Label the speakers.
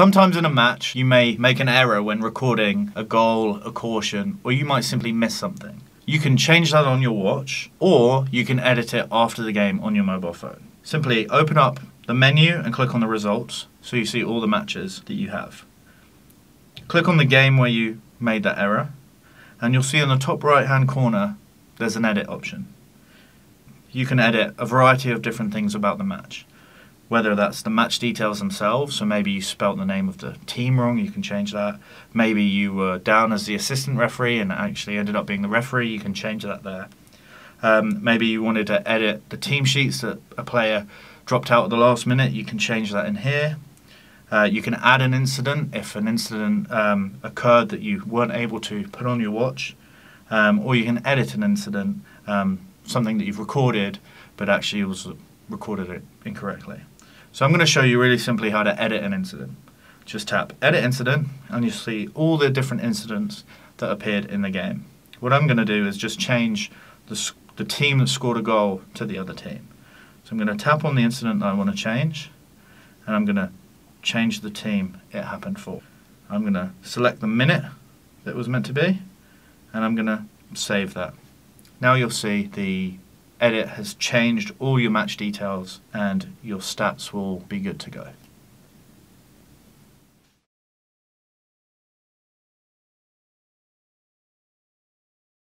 Speaker 1: Sometimes in a match, you may make an error when recording a goal, a caution, or you might simply miss something. You can change that on your watch, or you can edit it after the game on your mobile phone. Simply open up the menu and click on the results so you see all the matches that you have. Click on the game where you made that error, and you'll see in the top right hand corner there's an edit option. You can edit a variety of different things about the match whether that's the match details themselves. So maybe you spelt the name of the team wrong, you can change that. Maybe you were down as the assistant referee and actually ended up being the referee, you can change that there. Um, maybe you wanted to edit the team sheets that a player dropped out at the last minute, you can change that in here. Uh, you can add an incident if an incident um, occurred that you weren't able to put on your watch, um, or you can edit an incident, um, something that you've recorded but actually was recorded it incorrectly. So I'm going to show you really simply how to edit an incident. Just tap Edit Incident and you'll see all the different incidents that appeared in the game. What I'm going to do is just change the, the team that scored a goal to the other team. So I'm going to tap on the incident that I want to change and I'm going to change the team it happened for. I'm going to select the minute that was meant to be and I'm going to save that. Now you'll see the edit has changed all your match details and your stats will be good to go.